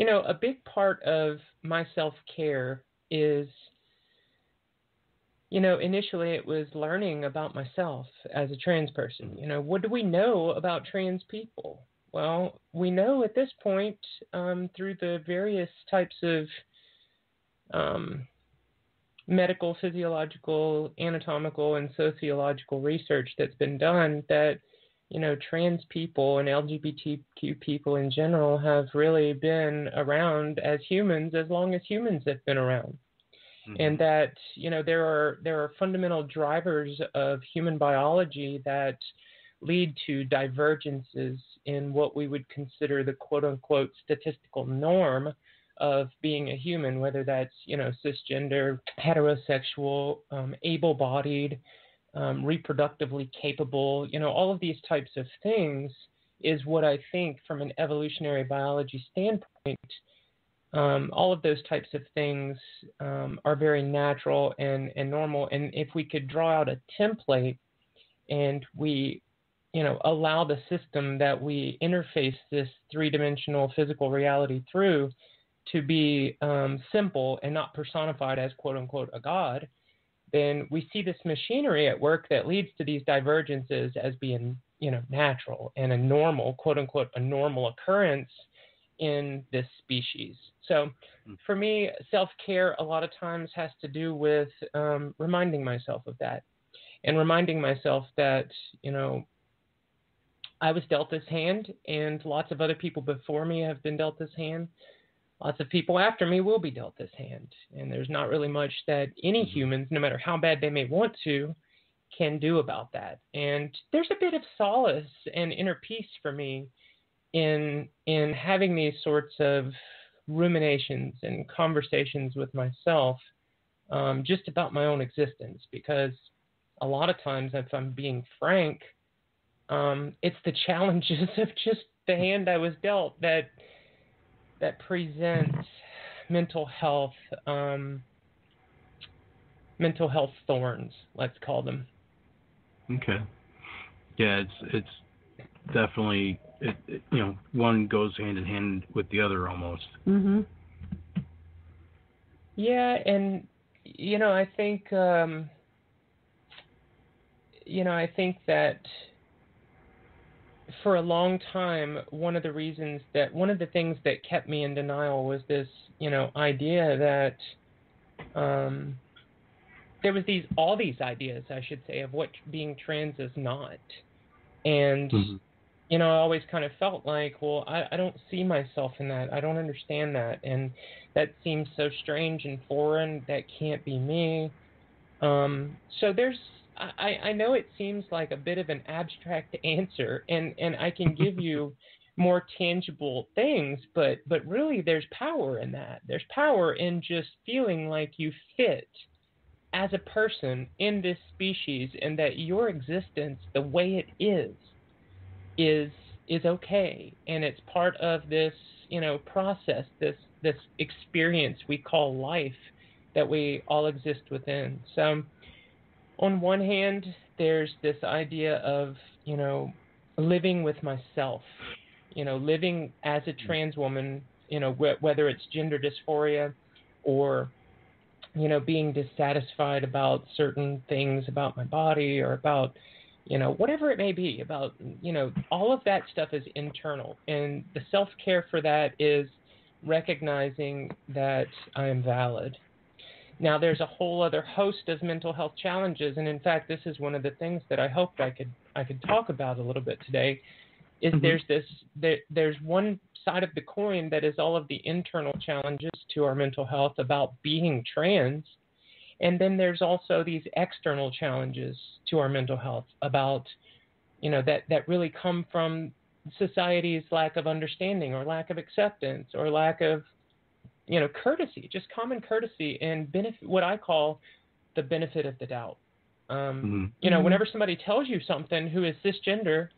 you know, a big part of my self care is you know, initially it was learning about myself as a trans person. You know, what do we know about trans people? Well, we know at this point um, through the various types of um, medical, physiological, anatomical, and sociological research that's been done that you know trans people and LGBTQ people in general have really been around as humans as long as humans have been around Mm-hmm. and that you know there are there are fundamental drivers of human biology that lead to divergences in what we would consider the quote unquote statistical norm of being a human, whether that's you know cisgender, heterosexual, um, able-bodied, um, reproductively capable, you know all of these types of things is what I think from an evolutionary biology standpoint um, all of those types of things um, are very natural and, and normal. And if we could draw out a template and we, you know, allow the system that we interface this three-dimensional physical reality through to be um, simple and not personified as quote unquote a god, then we see this machinery at work that leads to these divergences as being, you know, natural and a normal, quote unquote, a normal occurrence in this species. So for me, self care a lot of times has to do with um, reminding myself of that and reminding myself that, you know, I was dealt this hand and lots of other people before me have been dealt this hand. Lots of people after me will be dealt this hand. And there's not really much that any humans, no matter how bad they may want to, can do about that. And there's a bit of solace and inner peace for me in in having these sorts of ruminations and conversations with myself um, just about my own existence because a lot of times if i'm being frank um, it's the challenges [LAUGHS] of just the hand i was dealt that that presents mental health um, mental health thorns let's call them Okay. Yeah, it's it's definitely it, it you know one goes hand in hand with the other almost. Mhm. Yeah, and you know, I think um you know, I think that for a long time one of the reasons that one of the things that kept me in denial was this, you know, idea that um there was these all these ideas, I should say, of what being trans is not. And Mhm. you know, I always kind of felt like, well, I, I don't see myself in that. I don't understand that. And that seems so strange and foreign. That can't be me. Um, so there's, I, I know it seems like a bit of an abstract [LAUGHS] answer, and, and I can give you [LAUGHS] more tangible things, but, but really there's power in that. There's power in just feeling like you fit as a person in this species and that your existence, the way it is, is is okay and it's part of this you know process this this experience we call life that we all exist within so on one hand there's this idea of you know living with myself you know living as a trans woman you know wh- whether it's gender dysphoria or you know being dissatisfied about certain things about my body or about you know whatever it may be about you know all of that stuff is internal. And the self care for that is recognizing that i am valid now there's a whole other host of mental health challenges and in fact this is one of the things that i hoped i could i could talk about a little bit today is Mhm. there's this there, there's one side of the coin that is all of the internal challenges to our mental health about being trans and then there's also these external challenges to our mental health about, you know, that, that really come from society's lack of understanding or lack of acceptance or lack of, you know, courtesy, just common courtesy and benefit, what I call the benefit of the doubt. Um, Mhm. You know, Mhm. whenever somebody tells you something who is cisgender,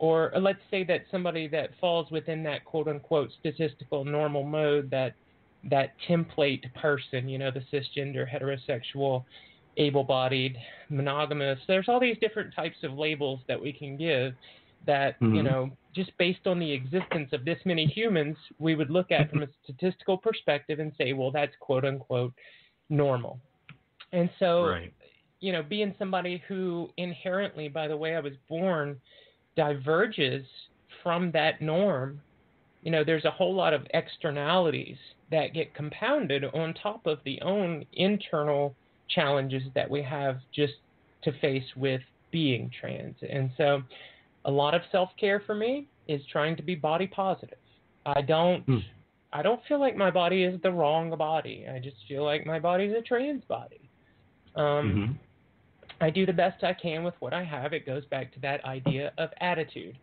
or let's say that somebody that falls within that quote unquote statistical normal mode that that template person, you know, the cisgender, heterosexual, able-bodied, monogamous. There's all these different types of labels that we can give that you Mhm. know just based on the existence of this many humans, we would look at from a statistical perspective and say, well, that's quote unquote normal. And so right. you know, being somebody who inherently, by the way I was born, diverges from that norm, you know, there's a whole lot of externalities that get compounded on top of the own internal challenges that we have just to face with being trans. And so a lot of self-care for me is trying to be body positive. I don't Hmm. I don't feel like my body is the wrong body. I just feel like my body's a trans body. Um, hmm I do the best I can with what I have. It goes back to that idea of attitude.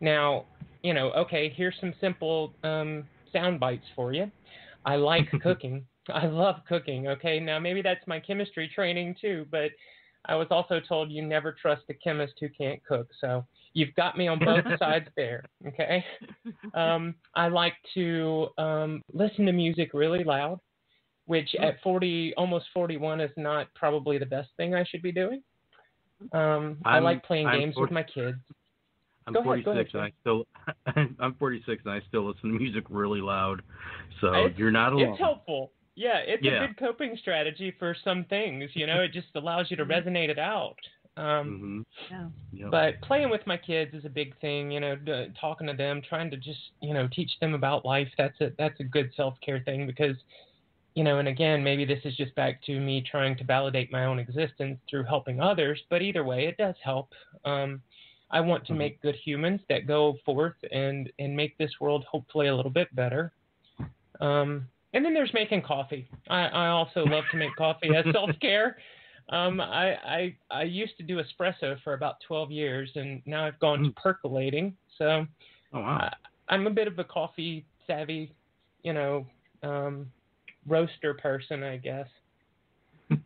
Now, you know, okay, here's some simple um, sound bites for you. I like [LAUGHS] cooking. I love cooking. Okay, now maybe that's my chemistry training too, but I was also told you never trust a chemist who can't cook. So you've got me on both [LAUGHS] sides there. Okay. Um, I like to um, listen to music really loud, which at 40, almost 41, is not probably the best thing I should be doing. Um, I like playing I'm games 40 with my kids. I'm Go ahead, 46 go ahead, and I still [LAUGHS] I'm 46 and I still listen to music really loud. So It's- you're not alone. It's helpful. Yeah, it's Yeah. a good coping strategy for some things. You know, it just allows you to resonate it out. Um, Mhm. Yeah. But playing with my kids is a big thing. You know, d- talking to them, trying to just you know teach them about life. That's a that's a good self care thing because, you know, and again, maybe this is just back to me trying to validate my own existence through helping others. But either way, it does help. Um, I want to Mhm. make good humans that go forth and and make this world hopefully a little bit better. Um, and then there's making coffee. I, I also love to make coffee as [LAUGHS] self care. Um, I, I I used to do espresso for about 12 years, and now I've gone to percolating. So oh wow. I, I'm a bit of a coffee savvy, you know, um, roaster person, I guess. [LAUGHS]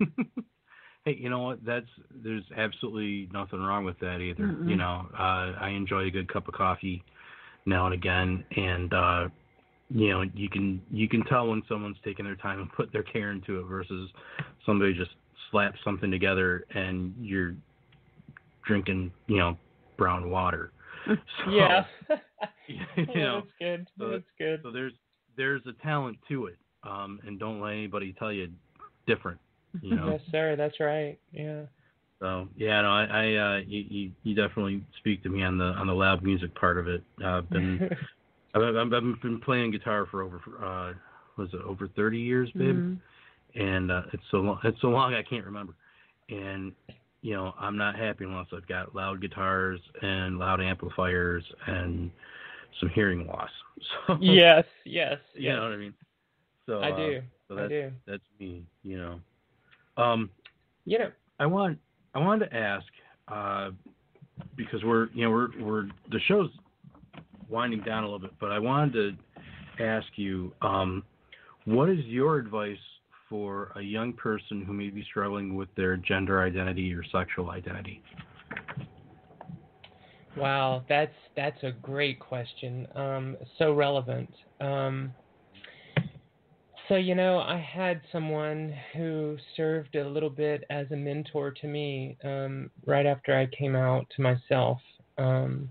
hey, you know what? That's there's absolutely nothing wrong with that either. Mm-mm. You know, uh, I enjoy a good cup of coffee now and again, and uh, you know, you can you can tell when someone's taking their time and put their care into it versus somebody just slaps something together and you're drinking, you know, brown water. [LAUGHS] So, yeah. [LAUGHS] you [LAUGHS] yeah, know, that's good. so that's good. so there's there's a talent to it, um, and don't let anybody tell you different. You know. Yes, sir. That's right. Yeah. So yeah, no, I, I uh, you, you you definitely speak to me on the on the loud music part of it. Uh, I've been I've, I've, been playing guitar for over uh, was it over 30 years, babe? Mhm. And uh, it's so long it's so long I can't remember. And you know I'm not happy unless I've got loud guitars and loud amplifiers and some hearing loss. [LAUGHS] So yes. Yes. you yes. know what I mean. So I uh, do. so I that's do. that's me. You know. Um. You know. I want I wanted to ask uh, because we're you know we're we're the show's winding down a little bit, but I wanted to ask you um, what is your advice for a young person who may be struggling with their gender identity or sexual identity? Wow, that's that's a great question. Um, so relevant. Um, so you know, I had someone who served a little bit as a mentor to me um, right after I came out to myself, um,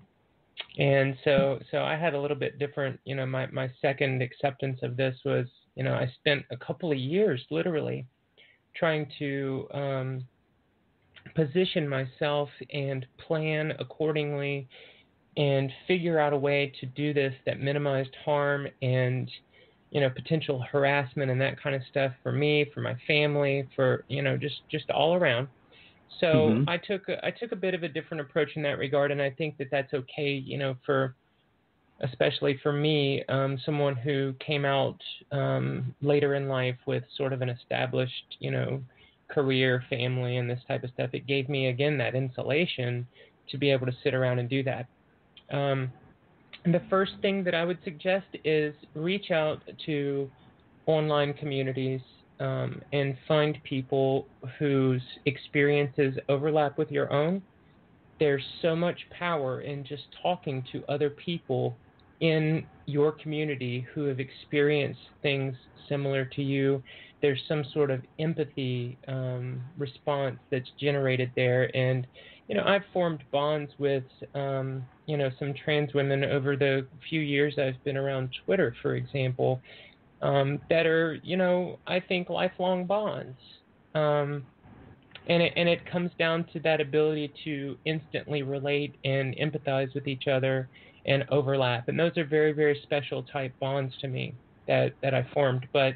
and so so I had a little bit different. You know, my my second acceptance of this was, you know, I spent a couple of years literally trying to um, position myself and plan accordingly and figure out a way to do this that minimized harm and you know potential harassment and that kind of stuff for me for my family for you know just just all around so Mhm. i took a, i took a bit of a different approach in that regard and i think that that's okay you know for especially for me um someone who came out um later in life with sort of an established you know career, family, and this type of stuff, it gave me again that insulation to be able to sit around and do that. Um, and the first thing that I would suggest is reach out to online communities um, and find people whose experiences overlap with your own. There's so much power in just talking to other people in your community who have experienced things similar to you. There's some sort of empathy um, response that's generated there, and you know I've formed bonds with um, you know some trans women over the few years I've been around Twitter, for example, um, that are you know I think lifelong bonds. Um, and it, and it comes down to that ability to instantly relate and empathize with each other and overlap. And those are very, very special type bonds to me that, that I formed. But,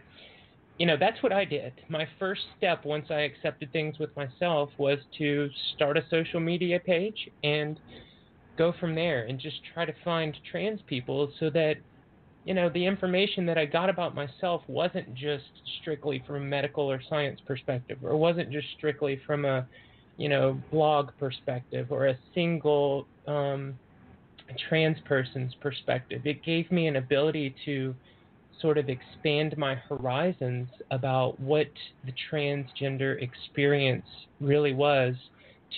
you know, that's what I did. My first step once I accepted things with myself was to start a social media page and go from there and just try to find trans people so that, you know, the information that I got about myself wasn't just strictly from a medical or science perspective or wasn't just strictly from a, you know, blog perspective or a single um, trans person's perspective. It gave me an ability to sort of expand my horizons about what the transgender experience really was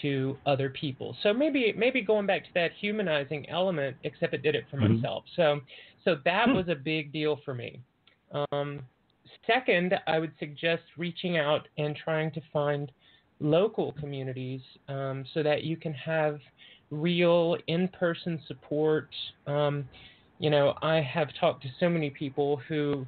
to other people. So maybe maybe going back to that humanizing element, except it did it for Mhm. myself. So so that Hmm. was a big deal for me. Um, second, I would suggest reaching out and trying to find local communities um, so that you can have real in-person support. Um, you know, I have talked to so many people who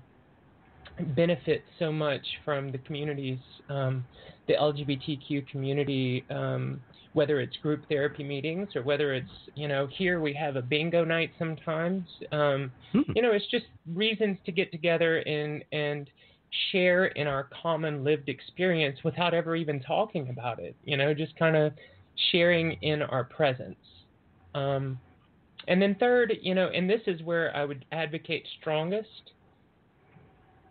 benefit so much from the communities, um, the LGBTQ community, um, whether it's group therapy meetings or whether it's, you know, here we have a bingo night sometimes. Um, Hmm. you know, it's just reasons to get together and and share in our common lived experience without ever even talking about it. You know, just kind of sharing in our presence. Um, and then third, you know, and this is where I would advocate strongest.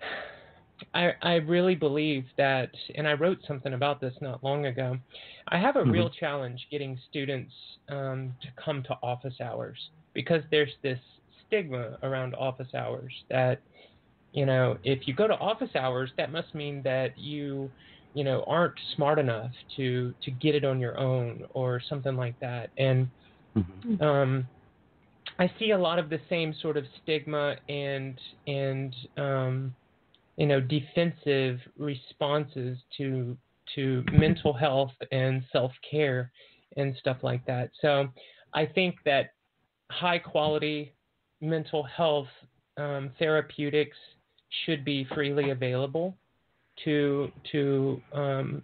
[SIGHS] I, I really believe that, and I wrote something about this not long ago. I have a Mhm. real challenge getting students um, to come to office hours because there's this stigma around office hours that, you know, if you go to office hours, that must mean that you, you know, aren't smart enough to to get it on your own or something like that. And Mhm. um, I see a lot of the same sort of stigma and and um, you know defensive responses to to mental health and self care and stuff like that. So I think that high quality mental health um, therapeutics should be freely available to to um,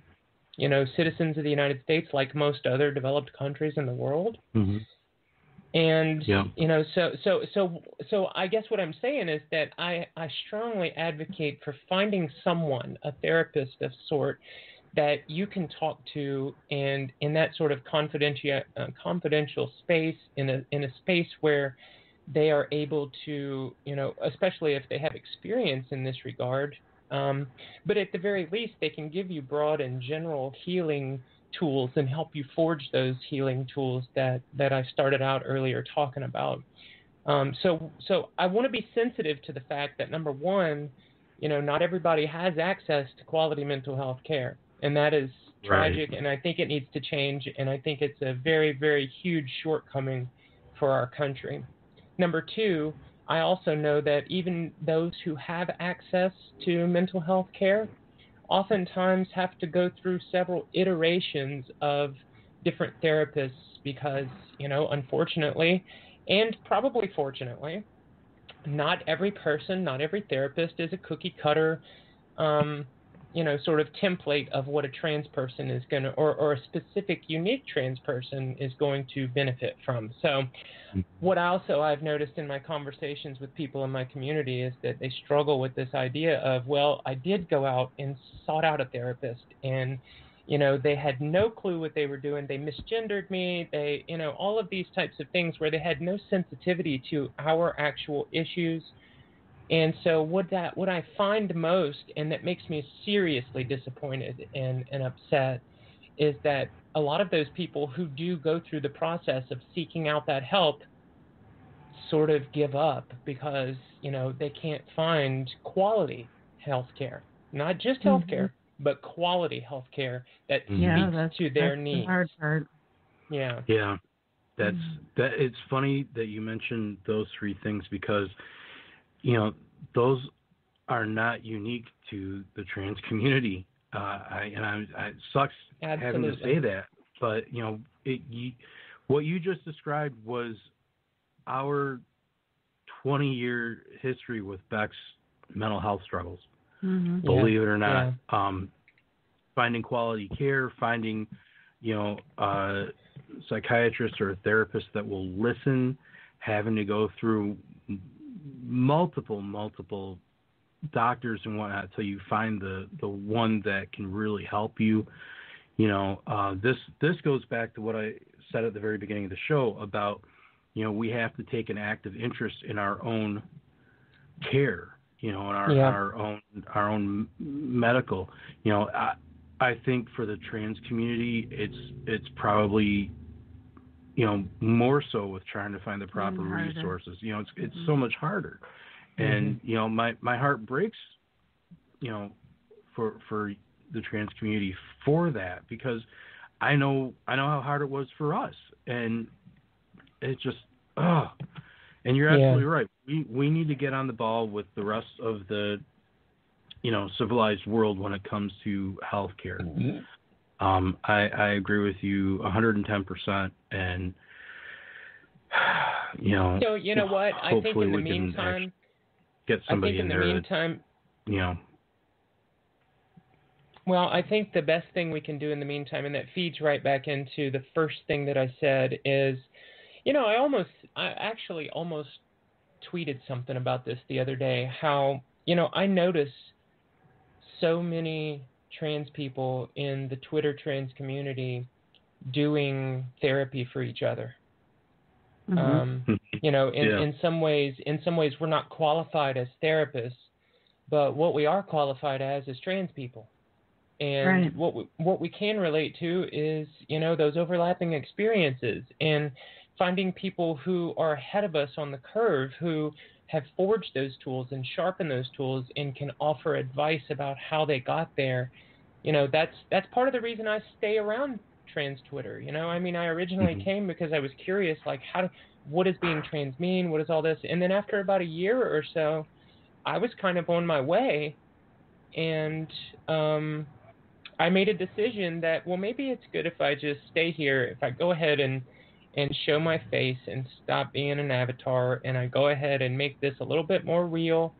you know citizens of the United States, like most other developed countries in the world. Mhm. And Yeah. you know, so so so so I guess what I'm saying is that I I strongly advocate for finding someone, a therapist of sort, that you can talk to, and in that sort of confidential uh, confidential space, in a in a space where they are able to, you know, especially if they have experience in this regard. Um, but at the very least, they can give you broad and general healing tools and help you forge those healing tools that that I started out earlier talking about. Um, so so I want to be sensitive to the fact that number one, you know, not everybody has access to quality mental health care, and that is Right. tragic. And I think it needs to change. And I think it's a very very huge shortcoming for our country. Number two, I also know that even those who have access to mental health care oftentimes have to go through several iterations of different therapists because, you know, unfortunately, and probably fortunately, not every person, not every therapist is a cookie cutter, um, you know, sort of template of what a trans person is going to, or, or a specific unique trans person is going to benefit from. So, mm-hmm. what also I've noticed in my conversations with people in my community is that they struggle with this idea of, well, I did go out and sought out a therapist and you know, they had no clue what they were doing. They misgendered me. They, you know, all of these types of things where they had no sensitivity to our actual issues. And so what that what I find most and that makes me seriously disappointed and, and upset is that a lot of those people who do go through the process of seeking out that help sort of give up because, you know, they can't find quality health care. Not just health care, but quality health care that Mhm. Yeah, speaks that's to their that's needs. the hard part. Yeah. Yeah. that's Mhm. that. It's funny that you mentioned those three things because, you know, those are not unique to the trans community. Uh, I, and I, I, it sucks having to say that, but you know, it, you, what you just described was our 20 year history with Beck's mental health struggles. Mhm. Yeah, Believe it or not, um, finding quality care, finding, you know, uh, psychiatrists or therapists that will listen, having to go through multiple, multiple doctors and whatnot until you find the the one that can really help you. You know, uh, this this goes back to what I said at the very beginning of the show about, you know, we have to take an active interest in our own care. You know, in our Yeah. our own our own medical. You know, I I think for the trans community, it's it's probably you know more so with trying to find the proper resources. You know, it's it's Mhm. so much harder, and you know my my heart breaks. You know, for for the trans community for that because I know I know how hard it was for us, and it's just oh. And you're Yeah. absolutely right. We we need to get on the ball with the rest of the you know civilized world when it comes to healthcare. Um, I, I agree with you 110%, and [SIGHS] you know, So you know what? I think in the meantime, get I somebody think in the there that meantime, you know. Well, I think the best thing we can do in the meantime, and that feeds right back into the first thing that I said, is, you know, I almost, I actually almost tweeted something about this the other day. How, you know, I notice so many trans people in the Twitter trans community doing therapy for each other. Mhm. Um, [LAUGHS] you know in, Yeah. in some ways in some ways we're not qualified as therapists but what we are qualified as is trans people and Right. what we, what we can relate to is you know those overlapping experiences and finding people who are ahead of us on the curve who have forged those tools and sharpened those tools and can offer advice about how they got there you know that's that's part of the reason I stay around trans Twitter you know I mean I originally Mhm. came because I was curious like how do, what does being trans mean? What is all this? And then after about a year or so, I was kind of on my way, and um, I made a decision that well, maybe it's good if I just stay here. If I go ahead and and show my face and stop being an avatar, and I go ahead and make this a little bit more real,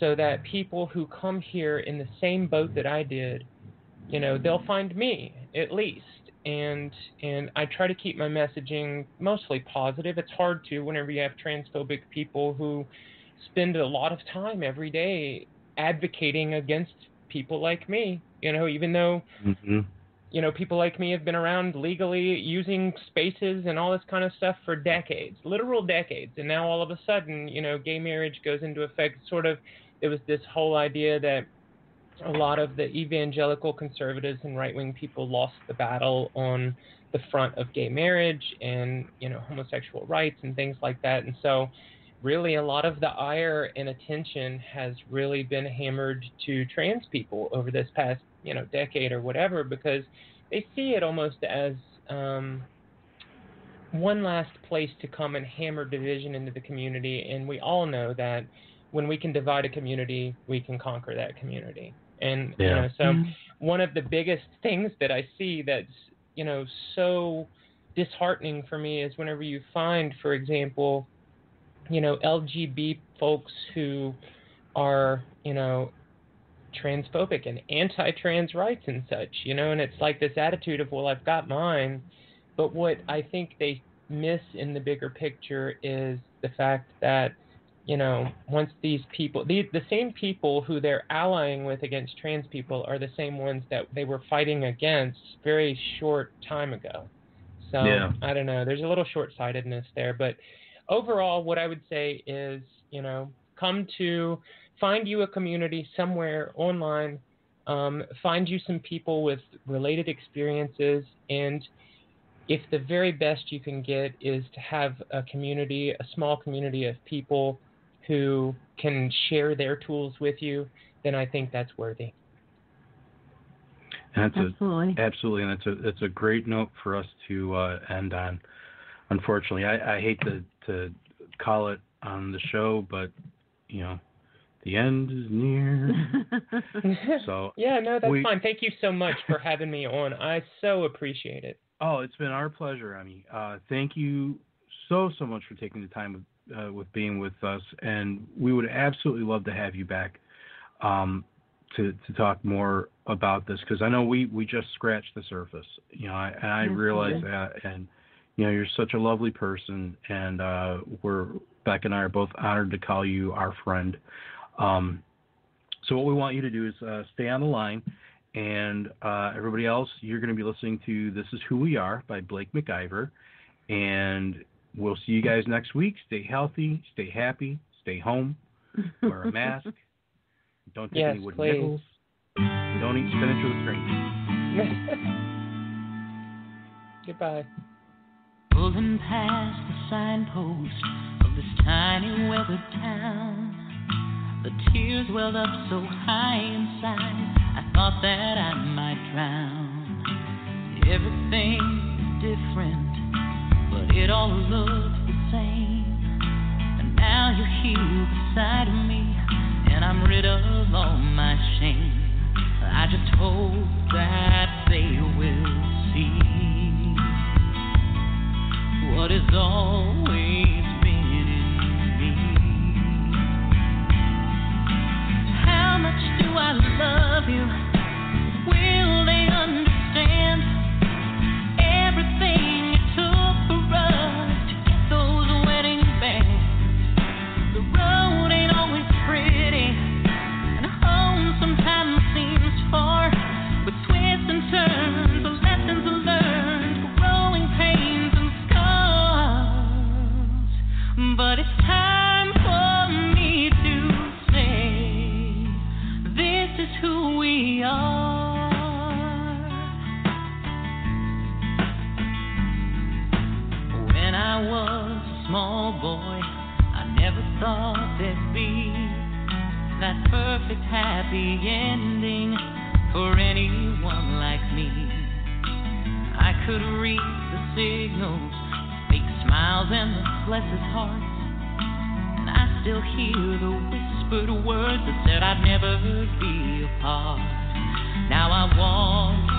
so that people who come here in the same boat that I did, you know, they'll find me at least and and I try to keep my messaging mostly positive. It's hard to whenever you have transphobic people who spend a lot of time every day advocating against people like me. You know, even though hmm you know people like me have been around legally using spaces and all this kind of stuff for decades, literal decades, and now all of a sudden, you know, gay marriage goes into effect. Sort of, there was this whole idea that a lot of the evangelical conservatives and right wing people lost the battle on the front of gay marriage and you know homosexual rights and things like that and so really a lot of the ire and attention has really been hammered to trans people over this past you know decade or whatever because they see it almost as um, one last place to come and hammer division into the community. And we all know that when we can divide a community we can conquer that community. And you know so Mhm. one of the biggest things that I see that's you know so disheartening for me is whenever you find, for example, you know LGB folks who are you know transphobic and anti-trans rights and such, you know, and it's like this attitude of well I've got mine, but what I think they miss in the bigger picture is the fact that you know, once these people, the, the same people who they're allying with against trans people are the same ones that they were fighting against very short time ago. So Yeah. I don't know. There's a little short-sightedness there, but overall, what I would say is, you know, come to find you a community somewhere online, um, find you some people with related experiences, and if the very best you can get is to have a community, a small community of people who can share their tools with you, then I think that's worthy. And that's a Absolutely. Absolutely, and that's a that's a great note for us to uh, end on. unfortunately, I, I hate to to call it on the show, but you know, the end is near. [LAUGHS] so yeah, no, that's we- fine. Thank you so much for having me on. I so appreciate it. Oh, it's been our pleasure, Emmy. Uh, thank you so so much for taking the time with, uh, with being with us, and we would absolutely love to have you back um, to to talk more about this because I know we we just scratched the surface, you know, I, and I realize that, and you know, you're such a lovely person, and uh, we're Beck and I are both honored to call you our friend. Um, so what we want you to do is uh, stay on the line. And uh, everybody else, you're going to be listening to This Is Who We Are by Blake McIver. And we'll see you guys next week. Stay healthy, stay happy, stay home, [LAUGHS] wear a mask, don't take Yes, any wooden please. nickels, don't eat spinach with strangers. [LAUGHS] Goodbye. Pulling past the signpost of this tiny weathered town. The tears welled up so high inside, I thought that I might drown. Everything is different, but it all looks the same. And now you're here beside me, and I'm rid of all my shame. I just hope that they will see what has always Will they understand everything are. When I was a small boy, I never thought there'd be that perfect happy ending for anyone like me. I could read the signals, fake smiles and the blessed hearts, and I still hear the whispered words that said I'd never be apart. Now I want